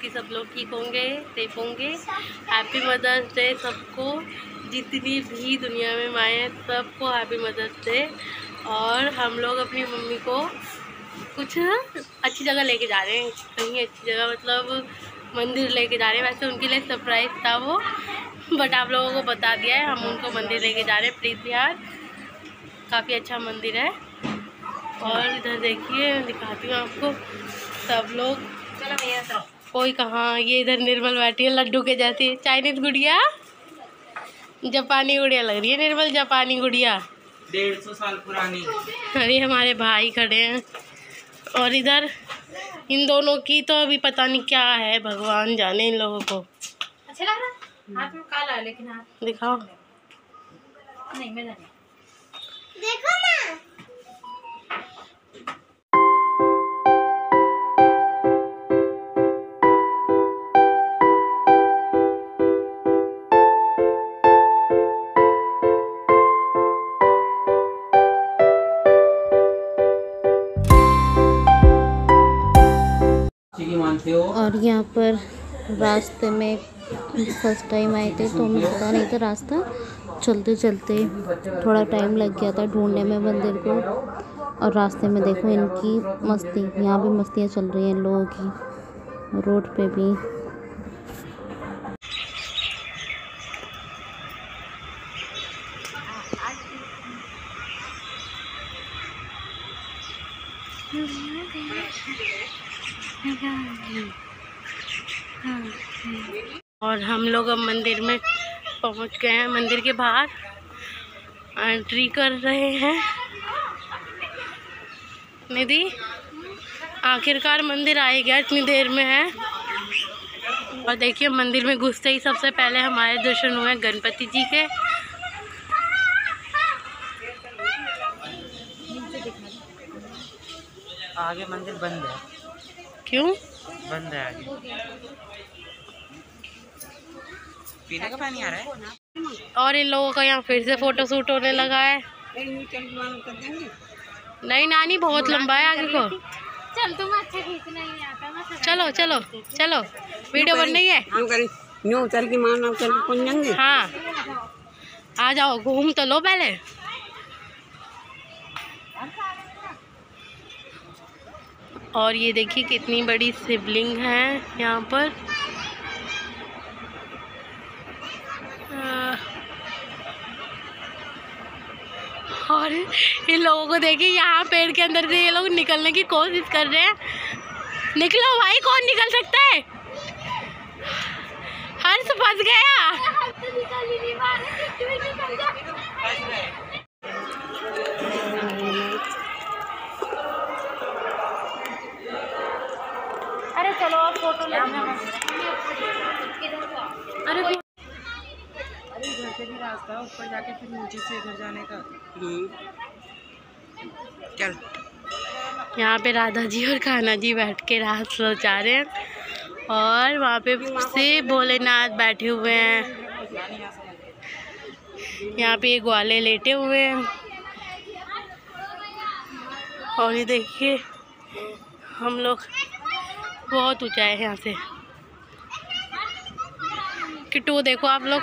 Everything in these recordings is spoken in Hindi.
कि सब लोग ठीक होंगे सेफ़ होंगे। हैप्पी मदर्स डे सबको। जितनी भी दुनिया में माए हैं, सबको हैप्पी मदर्स डे और हम लोग अपनी मम्मी को कुछ अच्छी जगह लेके जा रहे हैं। कहीं अच्छी जगह मतलब मंदिर लेके जा रहे हैं। वैसे उनके लिए सरप्राइज़ था वो बट आप लोगों को बता दिया है। हम उनको मंदिर लेके जा रहे हैं, प्रीत बिहार काफ़ी अच्छा मंदिर है। और इधर देखिए दिखाती हूँ आपको सब लोग। कोई कहाँ? ये इधर निर्मल बैठी है लड्डू के जैसी। चाइनीज़ गुड़िया? जापानी गुड़िया लग रही है निर्मल जापानी गुड़िया। डेढ़ सौ साल पुरानी। अरे हमारे भाई खड़े हैं। और इधर इन दोनों की तो अभी पता नहीं क्या है भगवान जाने इन लोगों को। अच्छा लग रहा हाथ में काला है लेकिन हाथ दिखाओ। नहीं मैं नहीं देखो और यहाँ पर रास्ते में फ़र्स्ट टाइम आए थे तो हमें पता नहीं था रास्ता। चलते चलते थोड़ा टाइम लग गया था ढूँढने में मंदिर को। और रास्ते में देखो इनकी मस्ती, यहाँ भी मस्तियाँ चल रही हैं लोगों की, रोड पे भी। और हम लोग अब मंदिर में पहुँच गए हैं मंदिर के बाहर। एंट्री कर रहे हैं। निधि आखिरकार मंदिर आ ही गया इतनी देर में है। और देखिए मंदिर में घुसते ही सबसे पहले हमारे दर्शन हुए गणपति जी के। आगे मंदिर बंद है। क्यों? बंद है आगे। पीने का पानी आ रहा है? और इन लोगों का यहाँ फिर से फ़ोटो शूट होने लगा है। नहीं नानी बहुत लंबा है आगे को। चल तुम अच्छा खींचना ही आता चलो चलो चलो। वीडियो बन रही है? हम करें। न्यू उतर की उतर के हाँ। आ जाओ घूम तो लो पहले। और ये देखिए कितनी बड़ी सिबलिंग है यहाँ पर। और इन लोगों को देखिए यहाँ पेड़ के अंदर से ये लोग निकलने की कोशिश कर रहे हैं। निकलो भाई कौन निकल सकता है? हर्ष फंस गया। अरे चलो आप फ़ोटो लेना। अरे अरे इधर से भी रास्ता है ऊपर जाके फिर नीचे से इधर जाने का। चल। यहाँ पे राधा जी और खाना जी बैठ के रात सोचा रहे हैं और वहाँ पे से भोलेनाथ बैठे हुए हैं। यहाँ पे ग्वाले लेटे हुए हैं। और ये देखिए, हम लोग बहुत ऊँचा है यहाँ से। किट्टू, देखो आप लोग।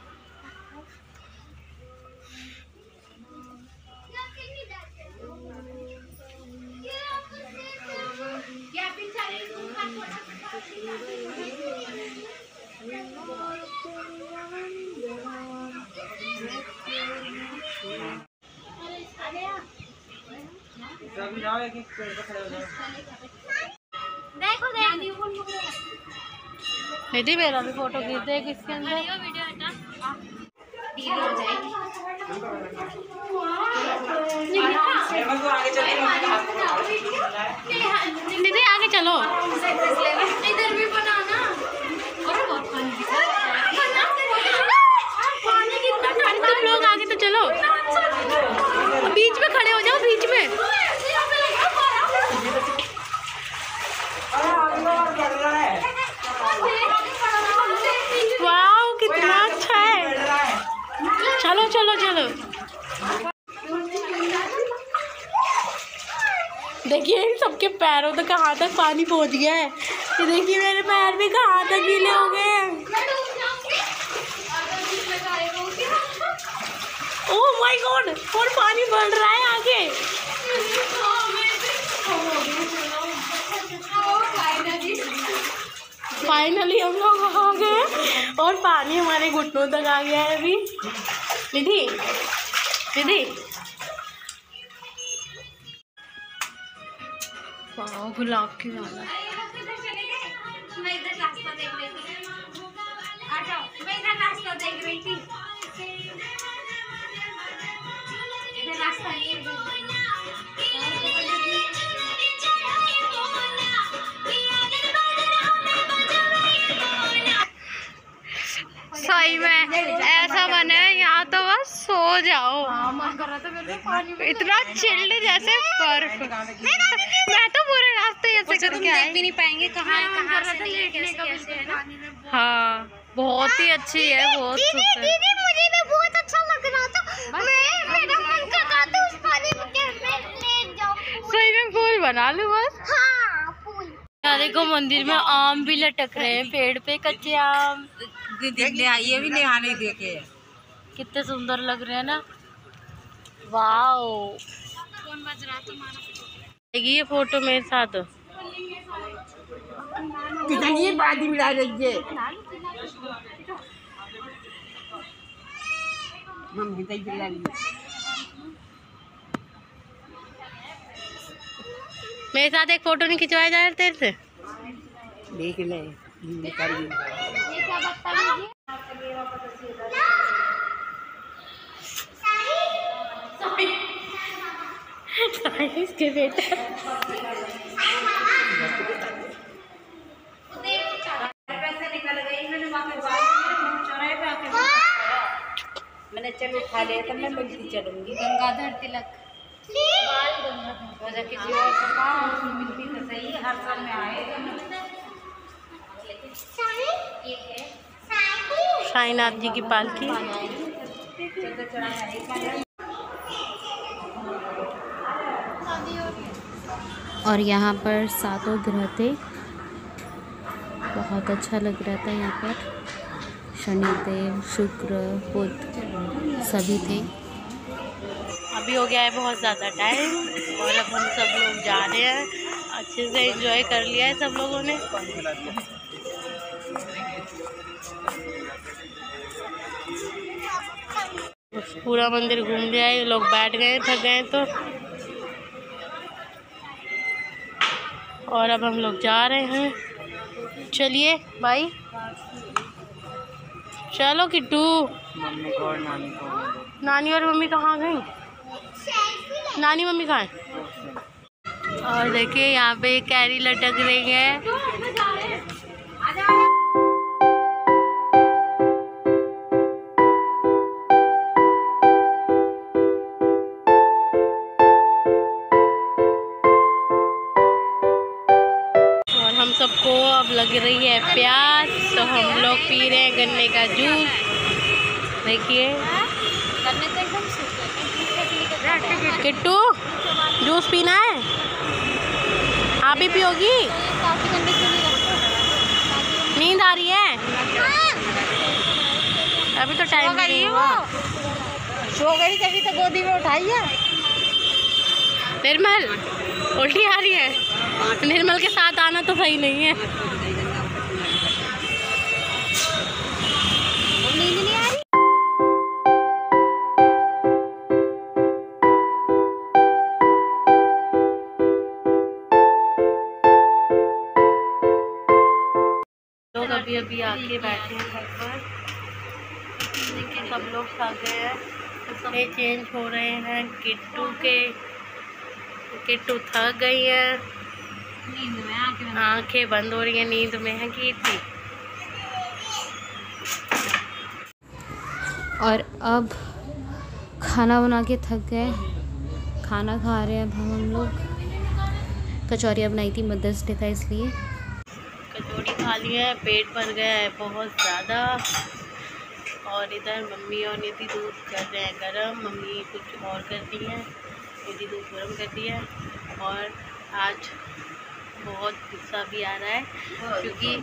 जाओ एक एक पेड़ पे खड़े हो जाओ। देखो देखो। मेरा भी फ़ोटो खींच दे किसके अंदर? देखिए इन सबके पैरों तक कहाँ तक पानी पहुँच गया है। ये देखिए मेरे पैर भी कहाँ तक गीले हो गए ओह माय गॉड और पानी बढ़ रहा है आगे। फाइनली हम लोग आ गए और पानी हमारे घुटनों तक आ गया है अभी। निधि निधि वाह गुलाब की मैं इधर रास्ता देख रही थी। रास्ता जाओ। मन कर रहा था मेरे को पानी में इतना चिल्ड जैसे बर्फ़ मैं तो पूरे रास्ते ऐसे करके आई। भी नहीं पाएँगे कहाँ कहाँ से नहीं है कैसे है ना? हाँ बहुत ही अच्छी है बहुत सुंदर। दीदी मुझे भी बहुत अच्छा लग रहा था। मैं मेरा मन कर रहा था उस पानी में के मैं ले जाऊँ। स्विमिंग पूल बना लूँ बस। हाँ पूल देखो मंदिर में आम भी लटक रहे हैं पेड़ पे कच्चे आम। देखने आइए भी नहाने देखे कितने सुंदर लग रहे हैं ना। वाओ। कौन बज रहा तुम्हारा ये फ़ोटो मेरे साथ। कितनी बादी मिला रही है? मम्मी तो रही मेरे साथ एक फ़ोटो नहीं खिंचवाया जा रहा तेरे से। देख ले इसके बेटे। मैंने चलो खा लिया मैं चलूँगी। गंगाधर तिलक। वजह किसी और से मिलती तो सही हर साल में आए साईनाथ जी की पालकी। और यहाँ पर सातों ग्रह थे। बहुत अच्छा लग रहा था यहाँ पर। शनिदेव, शुक्र, बुध सभी थे। अभी हो गया है बहुत ज़्यादा टाइम और अब हम सब लोग जा रहे हैं। अच्छे से एंजॉय कर लिया है सब लोगों ने। पूरा मंदिर घूम लिया है लोग बैठ गए, थक गए तो। और अब हम लोग जा रहे हैं। चलिए, भाई। चलो किट्टू। नानी और मम्मी कहाँ गई? नानी मम्मी कहाँ है? और देखिए, यहाँ पे कैरी लटक रही है। रहे का जूस। देखिए। किट्टू जूस पीना है? आप भी पियोगी? नींद आ रही है? अभी तो टाइम नहीं हुआ। सो गई तभी तो गोदी में उठाइए निर्मल उल्टी आ रही है। निर्मल के साथ आना तो सही नहीं है। अभी आके बैठे हैं घर पर। देखिए सब लोग थक गए हैं। कपड़े चेंज हो रहे हैं। किट्टू के किट्टू थक गई है। नींद में आँखें बंद हो रही हैं। नींद में है की थी और अब खाना बना के थक गए। खाना खा रहे हैं अब हम लोग। कचौरियाँ बनाई थी मदर्स डे था इसलिए। कचौड़ी खा लिया है, पेट भर गया है बहुत ज़्यादा। और इधर मम्मी और निधि दूध कर रहे हैं गर्म। मम्मी कुछ और करती हैं, निधि दूध गर्म कर दिया है। और आज बहुत गुस्सा भी आ रहा है, क्योंकि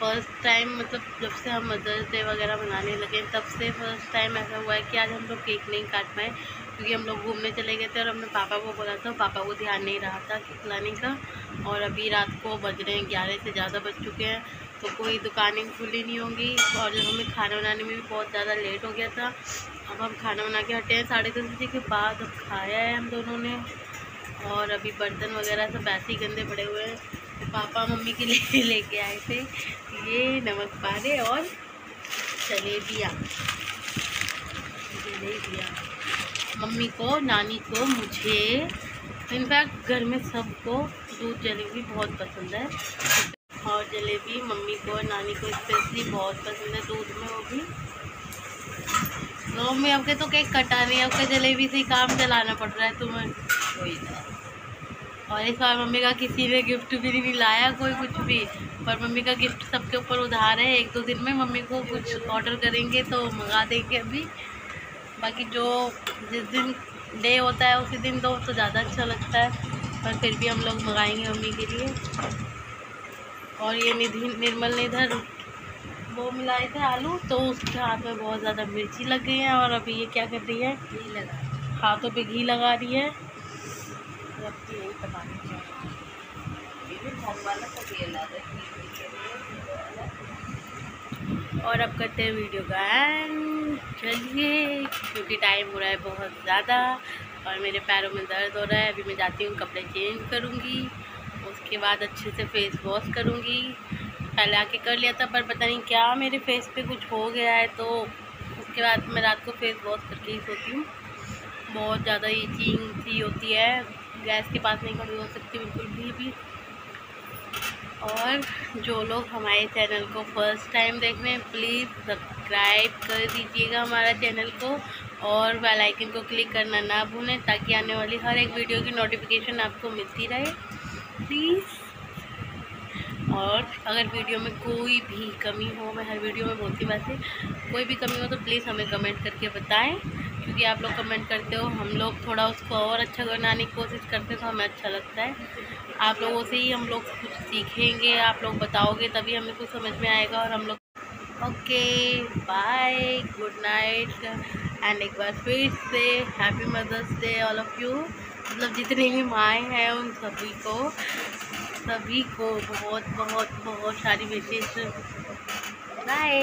फ़र्स्ट टाइम मतलब जब से हम मदर्स डे वगैरह मनाने लगे तब से फ़र्स्ट टाइम ऐसा हुआ है कि आज हम लोग केक नहीं काट पाए, क्योंकि हम लोग घूमने चले गए थे और हमने पापा को बोला था, पापा को ध्यान नहीं रहा था केक लाने का। और अभी रात को बज रहे हैं ग्यारह से ज़्यादा बज चुके हैं तो कोई दुकानें खुली नहीं होंगी और हमें खाना बनाने में भी बहुत ज़्यादा लेट हो गया था। अब हम खाना बना के हटे हैं, साढ़े दस बजे के बाद अब खाया है हम दोनों ने। और अभी बर्तन वगैरह सब ऐसे ही गंदे पड़े हुए हैं तो पापा मम्मी के लिए लेके आए थे ये नमक पारे और जलेबियाँ। जलेबियाँ। मम्मी को, नानी को, मुझे। इनफैक्ट घर में सबको दूध जलेबी बहुत पसंद है। और जलेबी मम्मी को और नानी को स्पेशली बहुत पसंद है दूध में वो भी। तो मम्मी आपके तो केक कटा नहीं है आपके जलेबी से ही काम चलाना पड़ रहा है तुम्हें। और इस बार मम्मी का किसी ने गिफ्ट भी नहीं लाया कोई कुछ भी। पर मम्मी का गिफ्ट सबके ऊपर उधार है एक दो दिन में मम्मी को कुछ ऑर्डर करेंगे तो मंगा देंगे अभी। बाकी जो जिस दिन डे होता है उसी दिन दो तो ज़्यादा अच्छा लगता है। पर फिर भी हम लोग मंगाएँगे मम्मी के लिए। और ये निधि निर्मल ने इधर वो मिलाए थे आलू तो उसके हाथ में बहुत ज़्यादा मिर्ची लग गई है और अभी ये क्या कर रही है? घी लगा। हाथों पे घी लगा रही है। और अब करते हैं वीडियो का एंड। चलिए क्योंकि टाइम हो रहा है बहुत ज़्यादा और मेरे पैरों में दर्द हो रहा है, अभी मैं जाती हूँ, कपड़े चेंज करूँगी। उसके बाद अच्छे से फेस वॉश करूँगी। पहले आके कर लिया था, पर पता नहीं क्या मेरे फेस पे कुछ हो गया है तो उसके बाद मैं रात को फेस वॉश करके ही सोती हूँ। बहुत ज़्यादा ये ईचिंग सी होती है। गैस के पास नहीं खड़ी हो सकती बिल्कुल भी भी और जो लोग हमारे चैनल को फ़र्स्ट टाइम देख रहे हैं प्लीज़ सब्सक्राइब कर दीजिएगा हमारा चैनल को। और बेल आइकन को क्लिक करना ना भूलें ताकि आने वाली हर एक वीडियो की नोटिफिकेशन आपको मिलती रहे। प्लीज़ और अगर वीडियो में कोई भी कमी हो, मैं हर वीडियो में बोलती वैसे, कोई भी कमी हो तो प्लीज़ हमें कमेंट करके बताएँ। क्योंकि आप लोग कमेंट करते हो, हम लोग थोड़ा उसको और अच्छा बनाने की कोशिश करते हैं तो हमें अच्छा लगता है। आप लोगों से ही हम लोग कुछ सीखेंगे, आप लोग बताओगे तभी हमें कुछ समझ में आएगा और हम लोग okay bye good night and एक बार फिर से happy mother's day all of you मतलब जितनी भी माएँ हैं उन सभी को सभी को बहुत बहुत बहुत सारी विशेष बाय